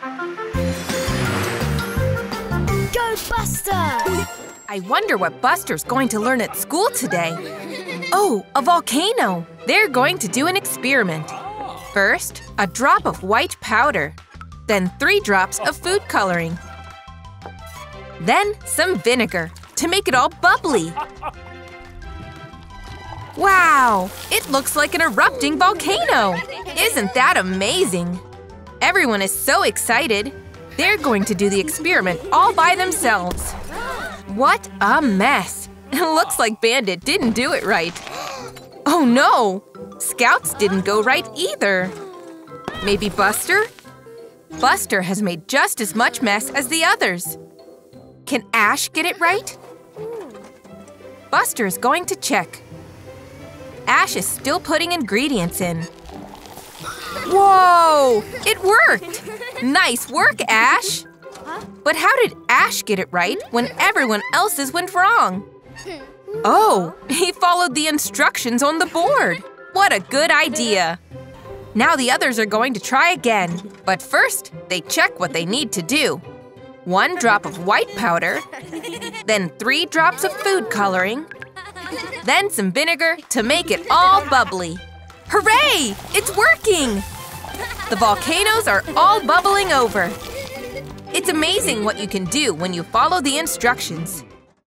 Go, Buster! I wonder what Buster's going to learn at school today. Oh, a volcano! They're going to do an experiment. First, a drop of white powder. Then three drops of food coloring. Then some vinegar to make it all bubbly. Wow! It looks like an erupting volcano! Isn't that amazing? Everyone is so excited. They're going to do the experiment all by themselves. What a mess! It looks like Bandit didn't do it right. Oh no! Scouts didn't go right either. Maybe Buster? Buster has made just as much mess as the others. Can Ash get it right? Buster is going to check. Ash is still putting ingredients in. Whoa! It worked! Nice work, Ash! But how did Ash get it right when everyone else's went wrong? Oh, he followed the instructions on the board! What a good idea! Now the others are going to try again. But first, they check what they need to do. One drop of white powder, then three drops of food coloring, then some vinegar to make it all bubbly. Hooray! It's working! The volcanoes are all bubbling over. It's amazing what you can do when you follow the instructions.